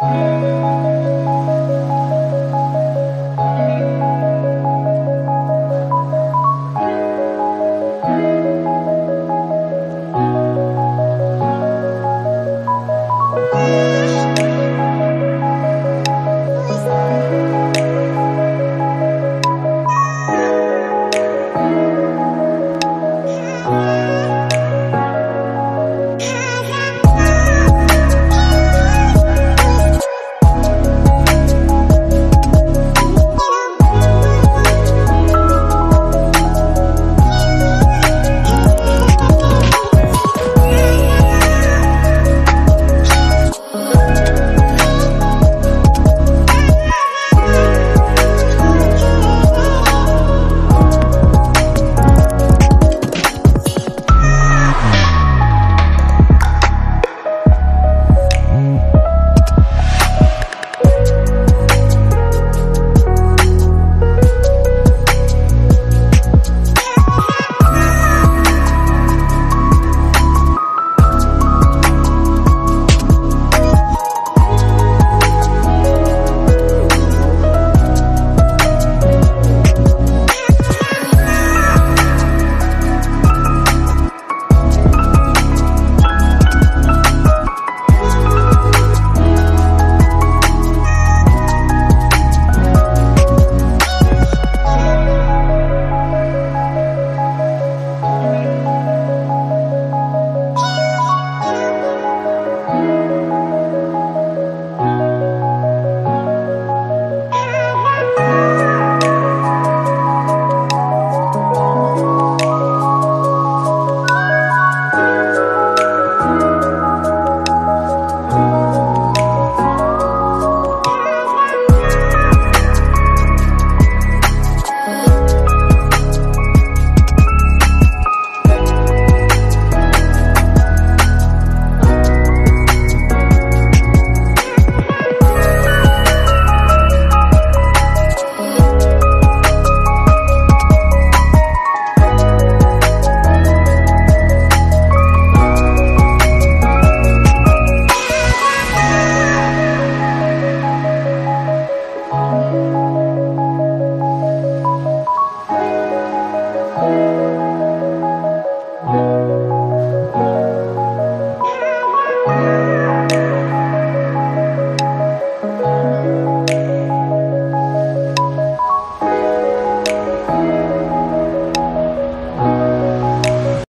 Música